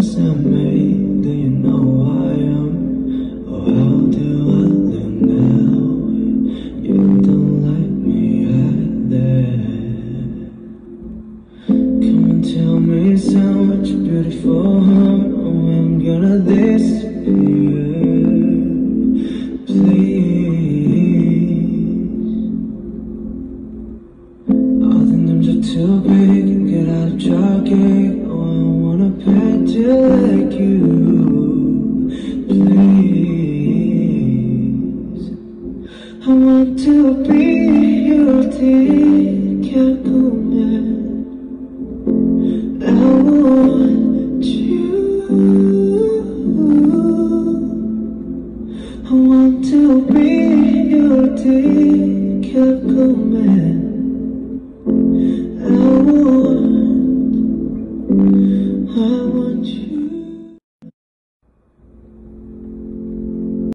me, do you know who I am? Or how do I live now? You don't like me either. Come and tell me so much beautiful. Oh, I'm gonna disappear. Please. All the names are too big. Pet you. Please. I want to be your man. I want you. I want to be your